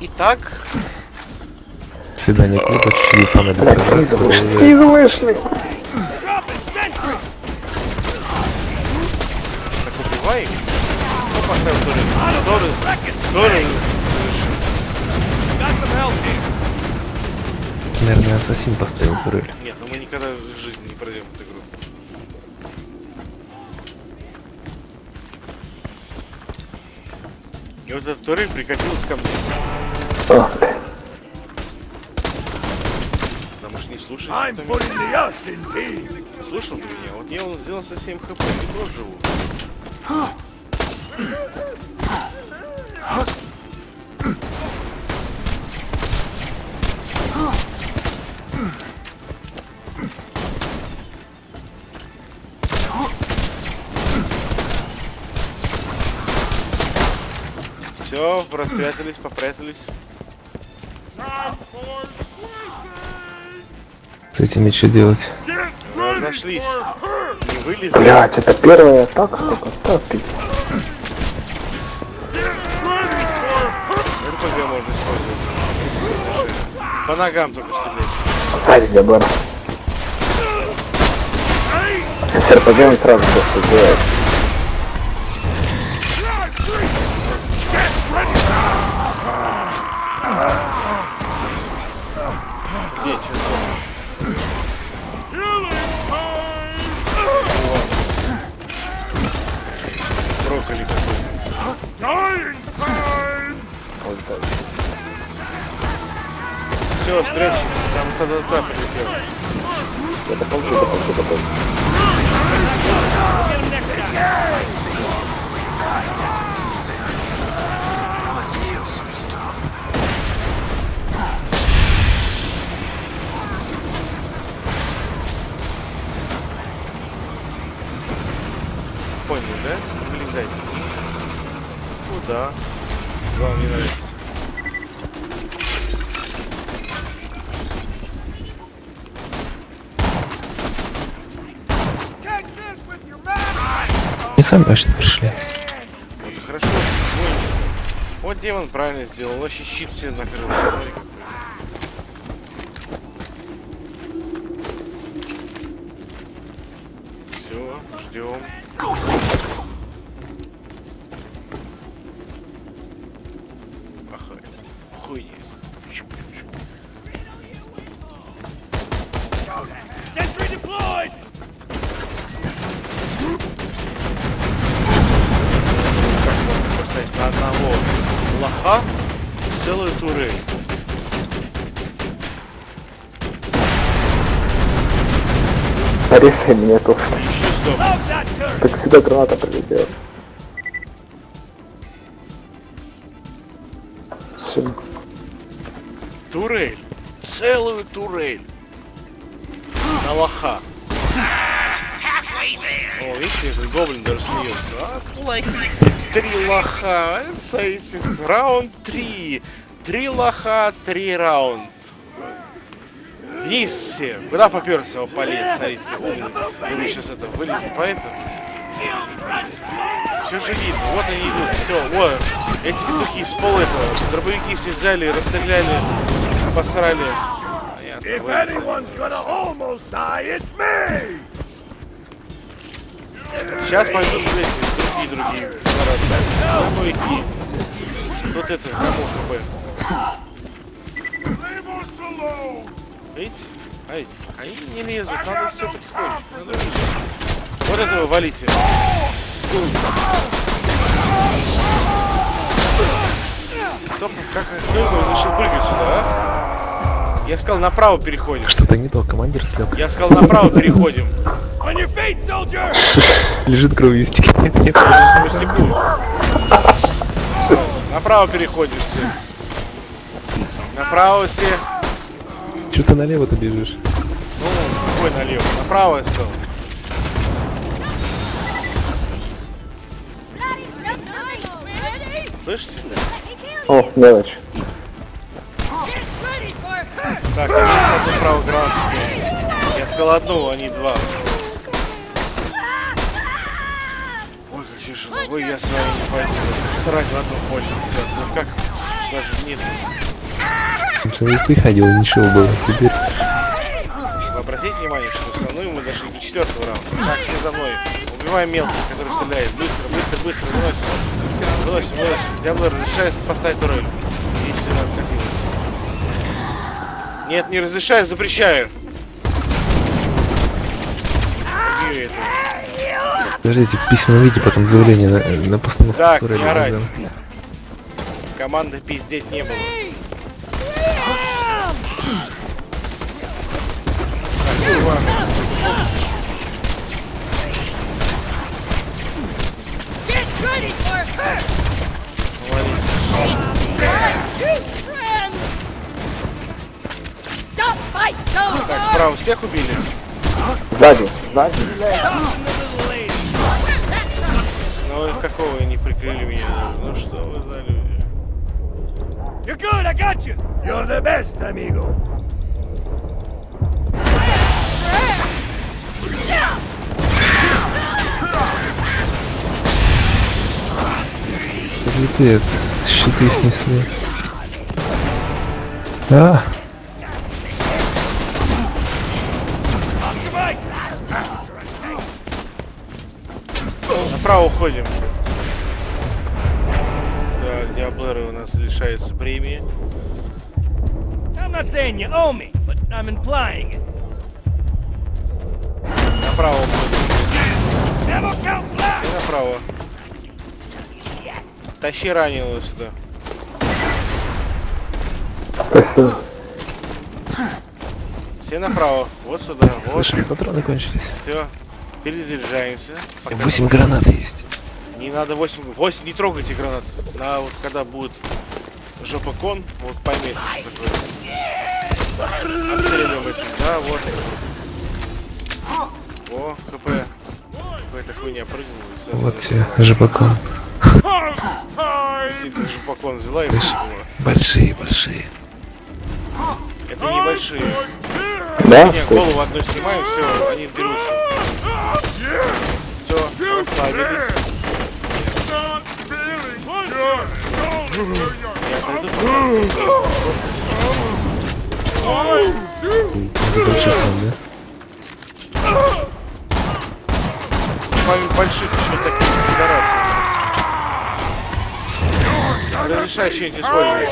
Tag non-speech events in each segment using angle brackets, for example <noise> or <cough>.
Итак, Свидание клуба, чьи самые Блядь, снизу вышли. Так убивай их. Кто поставил турель? Турель. Турель. Наверное, ассасин поставил турель. Нет, ну мы никогда в жизни не пройдем эту игру. И вот этот турель прикатилась ко мне. О, блядь. Потому что не слушай. Слушал ты меня? Вот я он сделал со 7 хп, и тоже живу. Все, распрятались, попрятались. С этими что делать? Разошлись. Не вылезли. Блядь, это первая атака только. Да, пиздец. РПГ можно использовать. По ногам только стрелять. Сзади тебя было. С РПГ он сразу то, что делает. Не сами точно пришли. Вот хорошо. Вот демон правильно сделал. Вообще щит все накрыл. Смотри, какой. Лоха целую турель? Порезай меня тоже. Так сюда граната прилетела. Всё. Турель. Целую турель. На лоха. О, видите, гоблин даже смеется. А, лайк. Три лоха. Раунд три. Три лоха, три раунд. Все. Куда поперся? О, полез, смотрите, умный. Думаю, сейчас это вылезет по это. Все же видно. Вот они идут. Все, вот. Эти петухи с пола этого. Дробовики все взяли, расстреляли, посрали. Понятно, Сейчас пойдут эти другие другие заразы. Дробовики. Тут это, кому хп. Видите? Смотрите, они не лезут, надо все потихонечку. Надо. Вот этого валите. Кто, как, кто его решил прыгать сюда, а? Я сказал, направо переходим. Что-то не то, командир слег. Я сказал, направо переходим. Лежит кровью истекает. Нет, По. Направо переходим все. Направо все. Что ты налево-то бежишь? Ну, какой налево? Направо все. Слышите? О, мелочь. Так, я гранату скинул. Я сказал одну, а не два. Ой, я с вами не пойду. Старать в одном поле. Все. Ну как? даже нет. Сначала ты ходил, ничего было. Теперь Вы обратите внимание, что со мной мы дошли до четвертого раунда. Так, все за мной. Убиваем мелких, который стреляет. Быстро, быстро, быстро, выносим. Выносим, выносим. Диабло разрешает поставить турель. Если она откатилась. Нет, не разрешаю, запрещаю. Убью этого. Подождите, в письменном виде потом заявление на, на постановку Так, не орать. Команды пиздеть не было. Так, справа всех убили? Сзади, сзади. Ну, из какого вы не прикрыли меня? Ну что вы за люди? You're good, I got you. You're the best, amigo. Подлетец, щиты снесли. А, Направо уходим. Так, Диаблеры у нас лишаются премии. I'm not saying you owe me, but I'm implying it. Направо уходим. И направо. Тащи раненого сюда. Спасибо. Все направо. Вот сюда. Вот. слышали, патроны кончились. Все. Перезаряжаемся. Пока 8 гранат есть. Не надо 8, 8 не трогайте гранат. На вот когда будет жопокон, вот поймете, что такое. Обстреливаем этим, да, вот. О, хп. Какая-то хуйня прыгнула. Вот тебе, жопакон. Действительно, взяла и. Большие, большие. Это небольшие. Да? Не, голову одну снимаем, все, они дерутся. Все, расслабились. Помимо больших еще таких пидорасов. Разрешай что-нибудь использовать.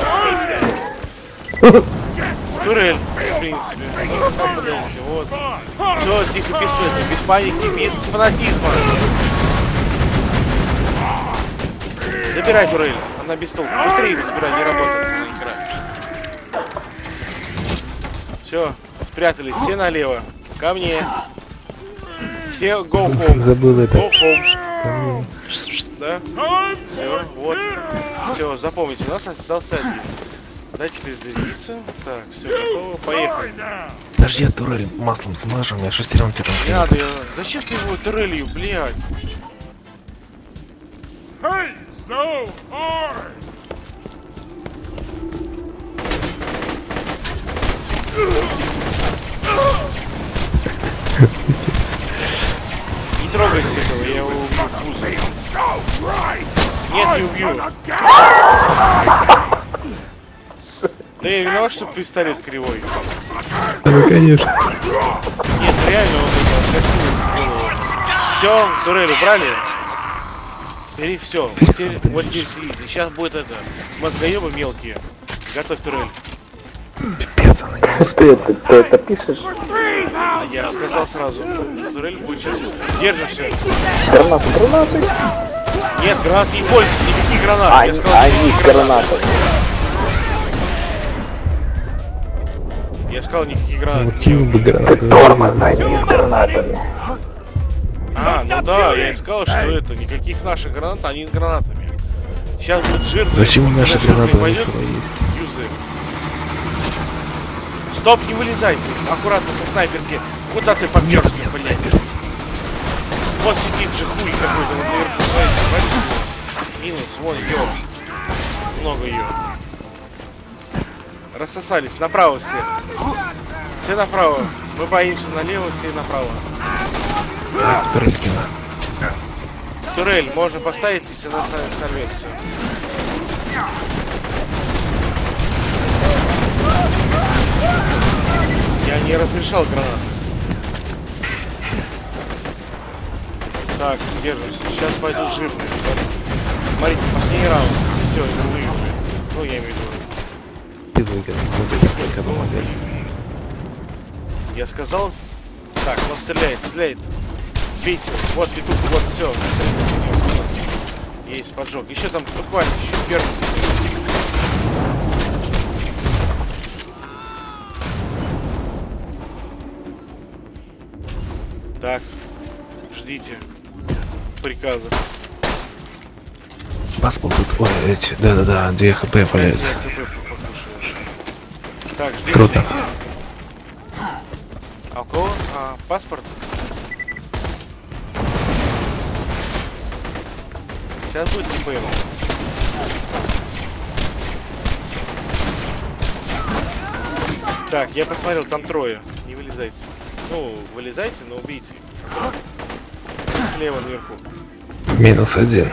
<laughs> Турель, принципе. Ну, вот. Все, тихо, без этого, без паники, без фанатизма. Забирай турель, она без толку. Быстрее забирай, не работает она игра. Все, спрятались, все налево. Ко мне. Все go home. Забыл это. Go home. Да? Все, вот. Все, запомните, у нас остался один. Дайте перезарядиться. Так, все, готово. Поехали. Подожди, я турель маслом смажу, у меня шестеренки там. Не надо, я... Да че ты его турелью, блядь? Hey, so hard. Не трогайте этого, я его убью. Нет, не убью. Да я виноват, что пистолет кривой. Ну, конечно. Нет, реально вот это красиво Все, турель убрали. Бери все. Теперь, вот здесь сидите. Сейчас будет это. Мозгоебы мелкие. Готовь турель. Пипец, она не Успеет, ты, ты это пишешь? А я сказал сразу. Турель будет сейчас. Держим все. Гранаты, гранаты. Нет, гранат не пользуйтесь, никаких гранат. А я Они, сказал, они никаких с Я сказал, никаких гранат. Кинул бы. Тормоз, они с гранатами. А, ну да, я и сказал, что это никаких наших гранат, они с гранатами. Сейчас будет жирный. Зачем наши гранаты? У пойдет, юзаем. Стоп, не вылезайте. Аккуратно со снайперки. Куда ты попёрся, блядь? Вот сидит же хуй какой-то вот наверху. Минус, вон ёб. Много ее. Рассосались. Направо все. Все направо. Мы боимся налево, все направо. Турелькина. Турель можно поставить, если она сорвет все. Я не разрешал гранат. Так, держусь. Сейчас пойдут жирные. Смотрите, последний раунд. Все, это выиграли. Ну, я имею в виду. Ты выиграл. Вот это только помогали. Я сказал? Так, он стреляет, стреляет. Бейте. Вот петух, вот все. Есть поджог. Еще там буквально еще первый. Так, ждите приказа. Паспорт тут, ой, эти, да-да-да, 2 хп появится. Я ХП покушаешь. Так, ждите. Круто. А у кого? А, паспорт? Сейчас будет ТП ему. Так, я посмотрел, там трое. Не вылезайте. Ну, вылезайте, но убейте. Слева наверху. Минус один.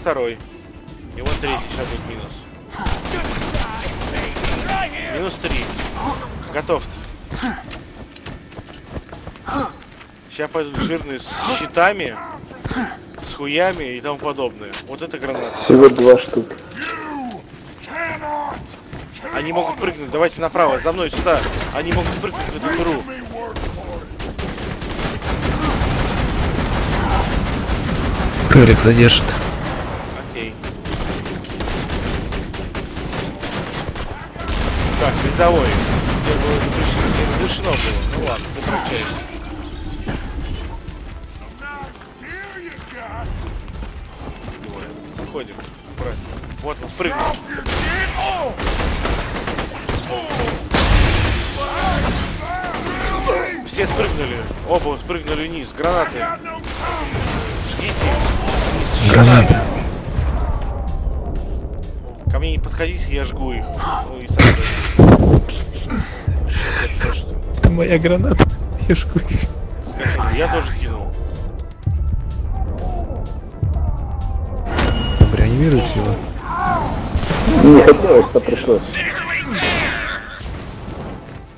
Второй. И вот третий сейчас будет минус. Минус три. Готовьте. Сейчас пойдут жирные с щитами, с хуями и тому подобное. Вот это граната. Всего два штуки. Они могут прыгнуть. Давайте направо, за мной сюда. Они могут прыгнуть в эту дыру. Кролик задержит. Окей. Так, рядовой. Где было разрешено, не разрешено было. Ну ладно, выключайся. Выходим. Аккуратно. Вот он спрыгнул. Все спрыгнули. Оба спрыгнули вниз. Гранаты. Жгите. Вниз Граната. Ко мне не подходите, я жгу их. Ну и сам же. Это то, что- Это моя граната. Я скажи, Я тоже кинул. Реанимируют его. Не хотелось, но пришлось.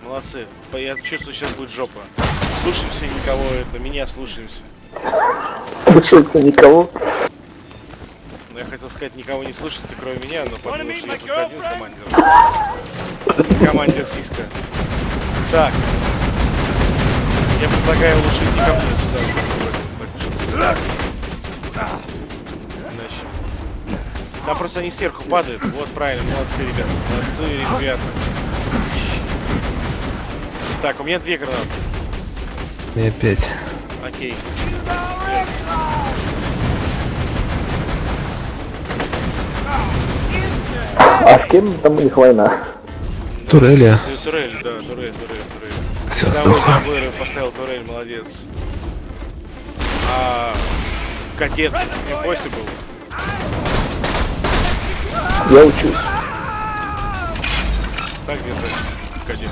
Молодцы. Я чувствую, сейчас будет жопа. Слушаемся никого, это меня слушаемся. Слушается никого. Ну, я хотел сказать, никого не слушайте, кроме меня, но подумал, что я только один командир. Командир Сиска. Так. Я предлагаю лучше идти ко мне что- Иначе. Там просто они сверху падают. Вот правильно, молодцы, ребята. Молодцы, ребята. Так, у меня две гранаты. У меня пять. Окей. А с кем там у них война? Турели. Э, Турель, да, турель, турель, турель. Все, Да, сдохло. поставил турель, молодец. А кадет Impossible. Я учусь. Так держать, кадет.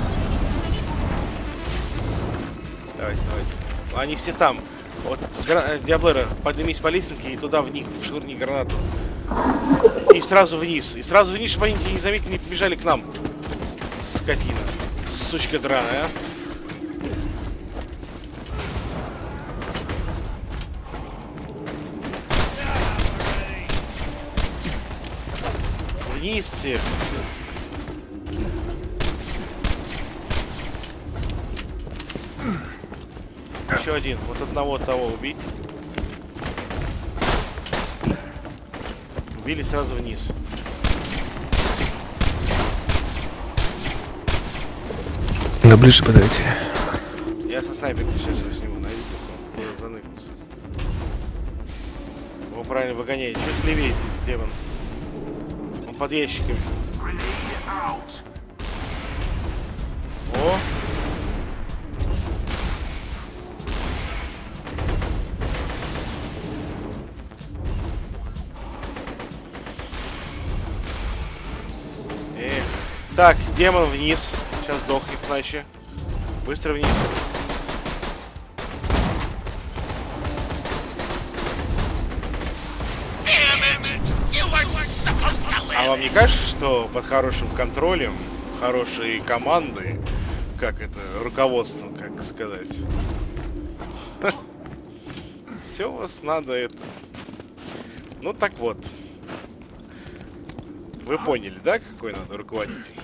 Давайте, давайте. Они все там. Вот, гра- Диаблера, поднимись по лестнице и туда в них, вшвырни гранату. И сразу вниз. И сразу вниз, чтобы они не заметили, не побежали к нам. Скотина. Сучка драная. Вниз все. Еще один. Вот одного того убить. Убили сразу вниз. Да ближе подойти. Я со снайперки сейчас его сниму. Найдите, кто куда заныкался. Его правильно выгоняет. Чуть левее, демон. Он под ящиками. О! Эх. Так, демон вниз. Сейчас сдохнет иначе. Быстро вниз. А вам не кажется, что под хорошим контролем, хорошей командой, как это, руководством, как сказать, <laughs> все у вас надо это... Ну так вот. Вы поняли, да, какой надо руководитель?